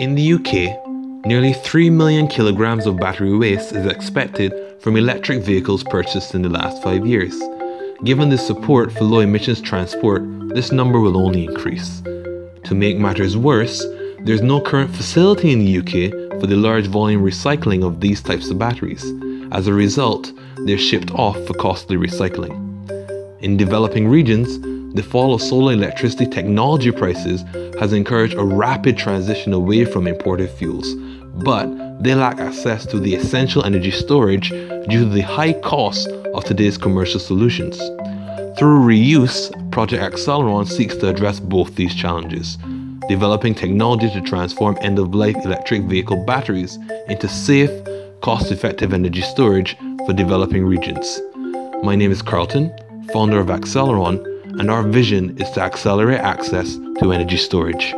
In the UK, nearly 3 million kilograms of battery waste is expected from electric vehicles purchased in the last five years. Given the support for low emissions transport, this number will only increase. To make matters worse, there's no current facility in the UK for the large volume recycling of these types of batteries. As a result, they're shipped off for costly recycling. In developing regions, the fall of solar electricity technology prices has encouraged a rapid transition away from imported fuels, but they lack access to the essential energy storage due to the high cost of today's commercial solutions. Through reuse, Project Aceleron seeks to address both these challenges, developing technology to transform end of life electric vehicle batteries into safe, cost effective energy storage for developing regions. My name is Carlton, founder of Aceleron and our vision is to accelerate access to energy storage.